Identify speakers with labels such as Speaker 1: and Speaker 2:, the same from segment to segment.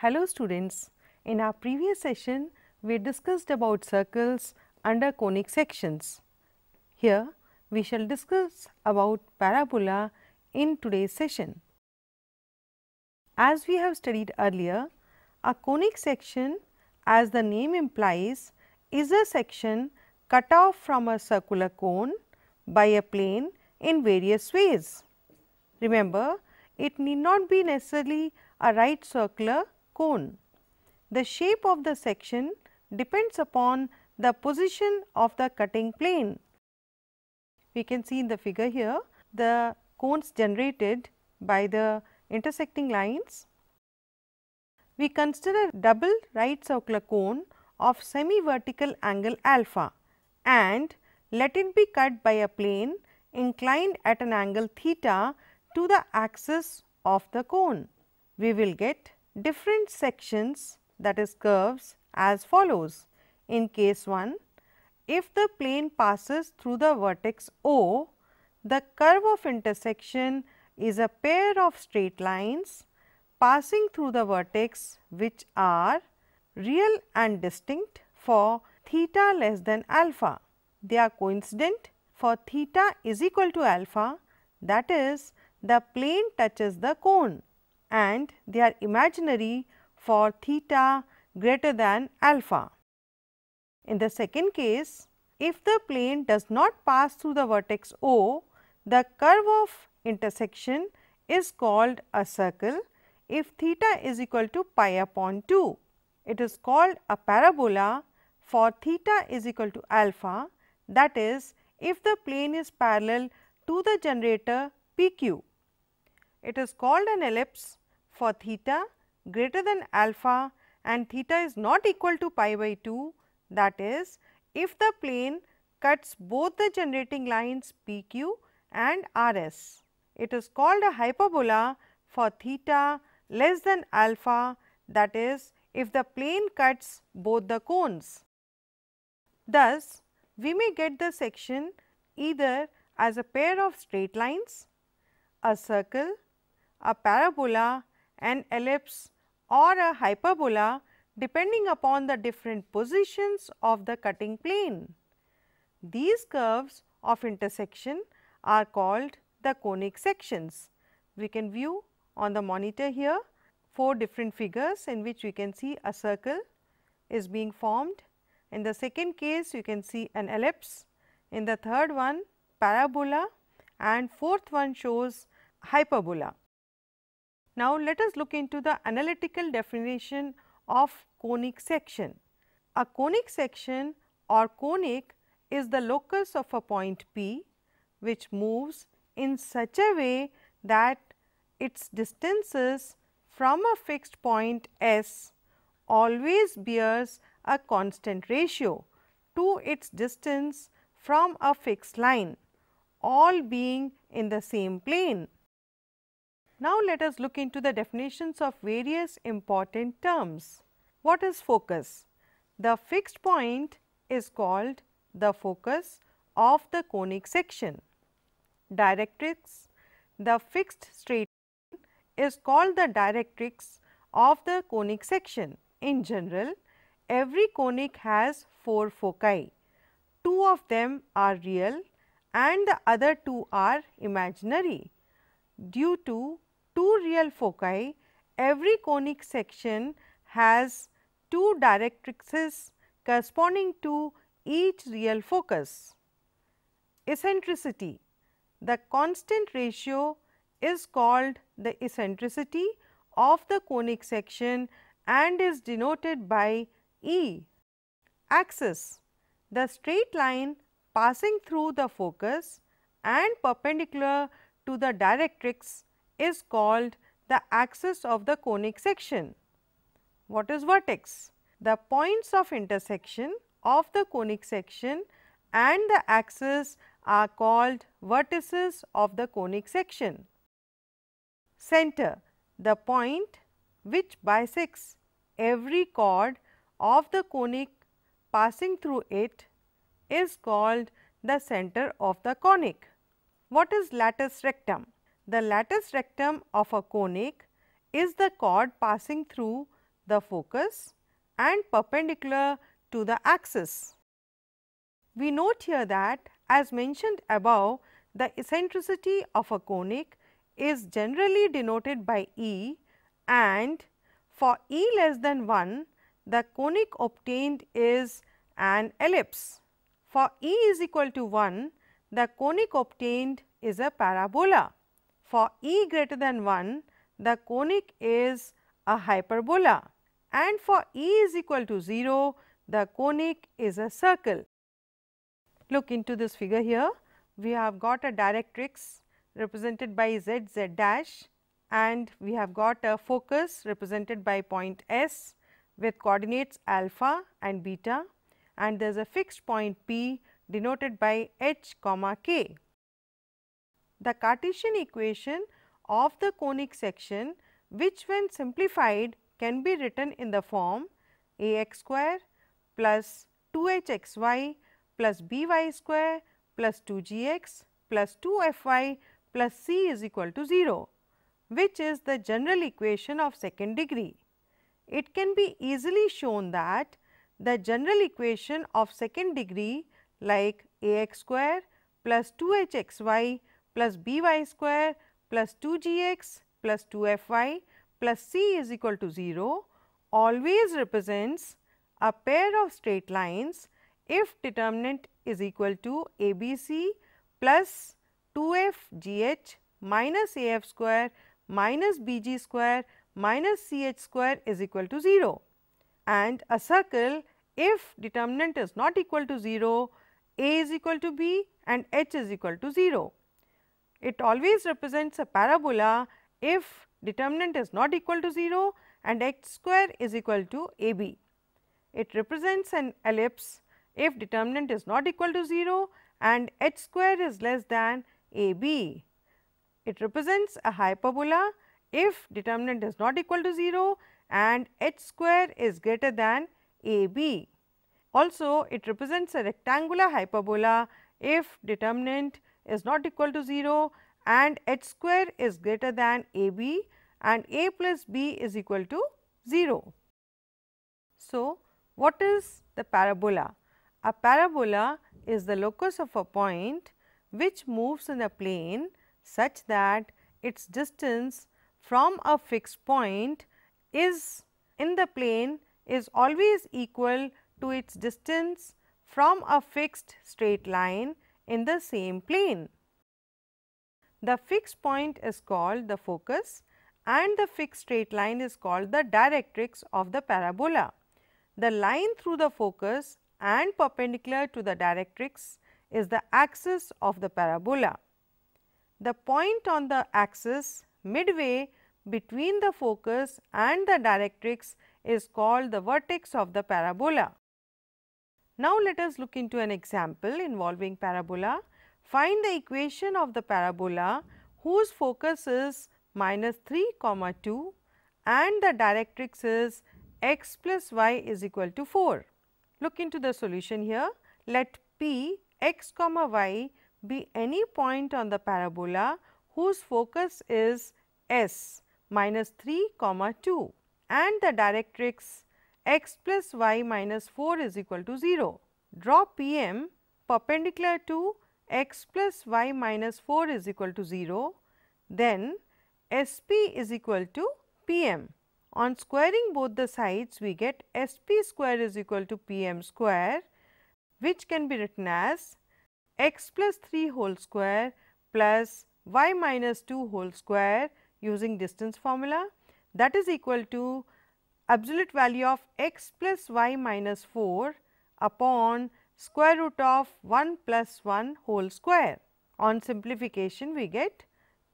Speaker 1: Hello students, in our previous session we discussed about circles under conic sections. Here we shall discuss about parabola in today's session. As we have studied earlier, a conic section as the name implies is a section cut off from a circular cone by a plane in various ways. Remember, it need not be necessarily a right circular cone. The shape of the section depends upon the position of the cutting plane. We can see in the figure here the cones generated by the intersecting lines. We consider double right circular cone of semi vertical angle alpha and let it be cut by a plane inclined at an angle theta to the axis of the cone. We will get different sections that is curves as follows. In case 1, if the plane passes through the vertex O, the curve of intersection is a pair of straight lines passing through the vertex which are real and distinct for theta less than alpha. They are coincident for theta is equal to alpha that is the plane touches the cone and they are imaginary for theta greater than alpha. In the second case, if the plane does not pass through the vertex O, the curve of intersection is called a circle if theta is equal to pi upon 2. It is called a parabola for theta is equal to alpha that is if the plane is parallel to the generator PQ. It is called an ellipse for theta greater than alpha and theta is not equal to pi by 2 that is if the plane cuts both the generating lines PQ and RS. It is called a hyperbola for theta less than alpha that is if the plane cuts both the cones. Thus, we may get the section either as a pair of straight lines, a circle, a parabola an ellipse or a hyperbola depending upon the different positions of the cutting plane. These curves of intersection are called the conic sections. We can view on the monitor here four different figures in which we can see a circle is being formed. In the second case you can see an ellipse, in the third one parabola and fourth one shows hyperbola. Now, let us look into the analytical definition of conic section. A conic section or conic is the locus of a point P which moves in such a way that its distances from a fixed point S always bears a constant ratio to its distance from a fixed line, all being in the same plane. Now, let us look into the definitions of various important terms. What is focus? The fixed point is called the focus of the conic section. Directrix, the fixed straight line is called the directrix of the conic section. In general, every conic has four foci. Two of them are real and the other two are imaginary. Due to two real foci, every conic section has two directrices corresponding to each real focus. Eccentricity, the constant ratio is called the eccentricity of the conic section and is denoted by E. Axis, the straight line passing through the focus and perpendicular to the directrix is called the axis of the conic section. What is vertex? The points of intersection of the conic section and the axis are called vertices of the conic section. Center, the point which bisects every chord of the conic passing through it is called the center of the conic. What is latus rectum? The latus rectum of a conic is the chord passing through the focus and perpendicular to the axis. We note here that as mentioned above the eccentricity of a conic is generally denoted by E and for E less than 1 the conic obtained is an ellipse. For E is equal to 1 the conic obtained is a parabola. For E greater than 1 the conic is a hyperbola and for E is equal to 0 the conic is a circle. Look into this figure here we have got a directrix represented by z z dash and we have got a focus represented by point S with coordinates alpha and beta and there is a fixed point P denoted by h comma k. The Cartesian equation of the conic section which when simplified can be written in the form a x square plus 2 h x y plus b y square plus 2 g x plus 2 f y plus c is equal to 0, which is the general equation of second degree. It can be easily shown that the general equation of second degree like a x square plus 2 h x y plus b y square plus 2 g x plus 2 f y plus c is equal to 0 always represents a pair of straight lines if determinant is equal to a b c plus 2 f g h minus a f square minus b g square minus c h square is equal to 0 and a circle if determinant is not equal to 0 a is equal to b and h is equal to 0. It always represents a parabola if determinant is not equal to 0 and h square is equal to a b. It represents an ellipse if determinant is not equal to 0 and h square is less than a b. It represents a hyperbola if determinant is not equal to 0 and h square is greater than a b. Also, it represents a rectangular hyperbola if determinant is not equal to 0 and h square is greater than a b and a plus b is equal to 0. So, what is the parabola? A parabola is the locus of a point which moves in a plane such that its distance from a fixed point is in the plane is always equal to its distance from a fixed straight line in the same plane. The fixed point is called the focus and the fixed straight line is called the directrix of the parabola. The line through the focus and perpendicular to the directrix is the axis of the parabola. The point on the axis midway between the focus and the directrix is called the vertex of the parabola. Now, let us look into an example involving parabola. Find the equation of the parabola whose focus is minus 3 comma 2 and the directrix is x plus y is equal to 4. Look into the solution here. Let p x comma y be any point on the parabola whose focus is s minus 3 comma 2 and the directrix x plus y minus 4 is equal to 0. Draw P m perpendicular to x plus y minus 4 is equal to 0, then S p is equal to P m. On squaring both the sides, we get S p square is equal to P m square, which can be written as x plus 3 whole square plus y minus 2 whole square using distance formula that is equal to absolute value of x plus y minus 4 upon square root of 1 plus 1 whole square. On simplification we get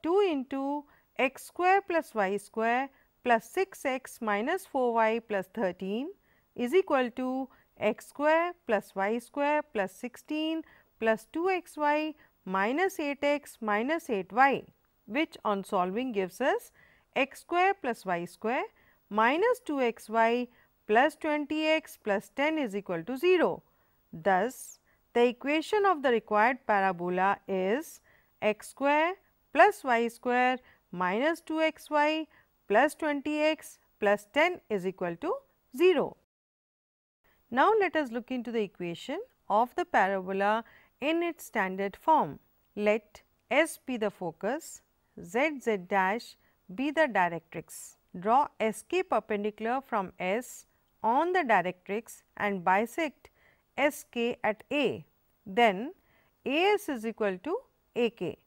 Speaker 1: 2 into x square plus y square plus 6 x minus 4 y plus 13 is equal to x square plus y square plus 16 plus 2 x y minus 8 x minus 8 y which on solving gives us x square plus y square minus 2 x y plus 20 x plus 10 is equal to 0. Thus, the equation of the required parabola is x square plus y square minus 2 x y plus 20 x plus 10 is equal to 0. Now, let us look into the equation of the parabola in its standard form. Let S be the focus, Z Z dash be the directrix. Draw SK perpendicular from S on the directrix and bisect SK at A. Then AS is equal to AK.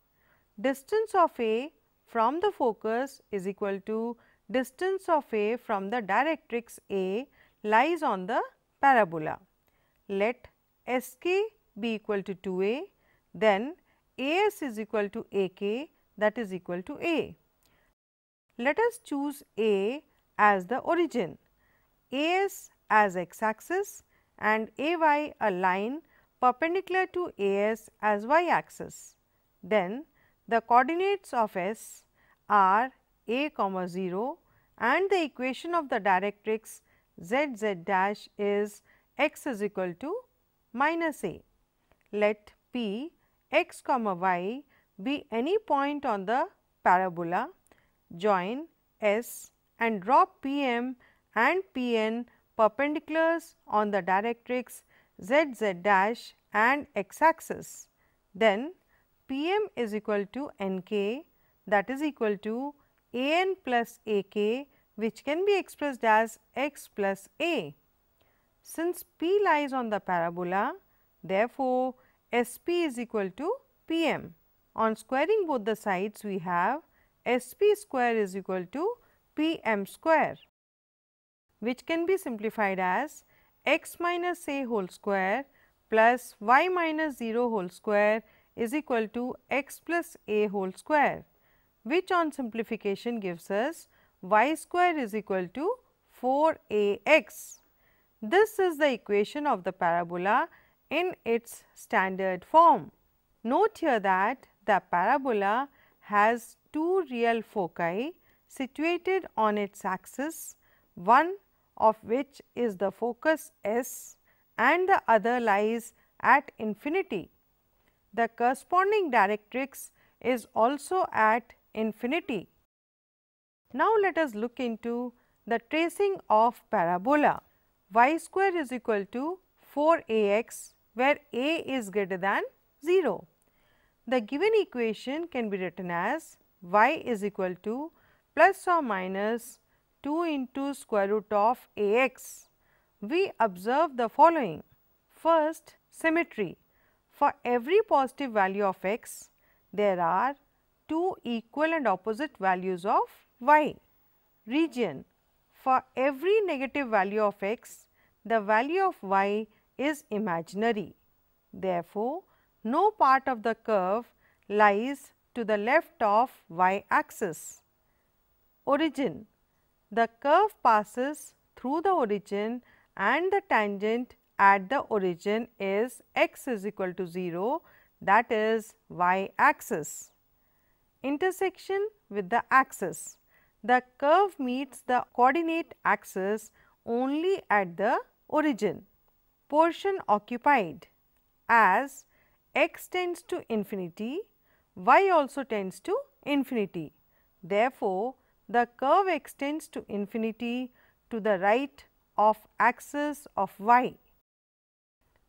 Speaker 1: Distance of A from the focus is equal to distance of A from the directrix A lies on the parabola. Let SK be equal to 2A, then AS is equal to AK that is equal to A. Let us choose A as the origin, AS as x axis and AY a line perpendicular to AS as y axis. Then the coordinates of S are a comma 0 and the equation of the directrix z z dash is x is equal to minus a. Let p x comma y be any point on the parabola, join S and drop P m and P n perpendiculars on the directrix z z dash and x axis. Then P m is equal to n k that is equal to a n plus a k which can be expressed as x plus a. Since p lies on the parabola, therefore, S p is equal to P m. On squaring both the sides, we have S p square is equal to P m square, which can be simplified as x minus a whole square plus y minus 0 whole square is equal to x plus a whole square, which on simplification gives us y square is equal to 4 a x. This is the equation of the parabola in its standard form. Note here that the parabola has two real foci situated on its axis, one of which is the focus S and the other lies at infinity. The corresponding directrix is also at infinity. Now, let us look into the tracing of parabola y square is equal to 4 a x where a is greater than 0. The given equation can be written as y is equal to plus or minus 2 into square root of a x. We observe the following. First, symmetry. For every positive value of x, there are two equal and opposite values of y. Region. For every negative value of x, the value of y is imaginary. Therefore, no part of the curve lies to the left of y axis. Origin The curve passes through the origin and the tangent at the origin is x is equal to 0 that is y axis. Intersection with the axis The curve meets the coordinate axis only at the origin portion occupied as x tends to infinity, y also tends to infinity. Therefore, the curve extends to infinity to the right of axis of y.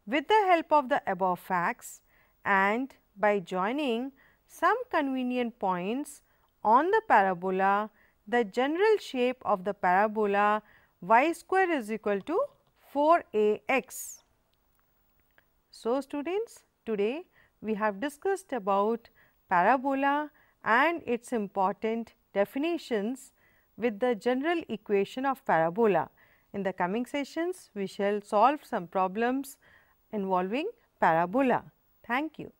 Speaker 1: With the help of the above facts and by joining some convenient points on the parabola, the general shape of the parabola y square is equal to 4 a x. So, students today we have discussed about parabola and its important definitions with the general equation of parabola. In the coming sessions, we shall solve some problems involving parabola. Thank you.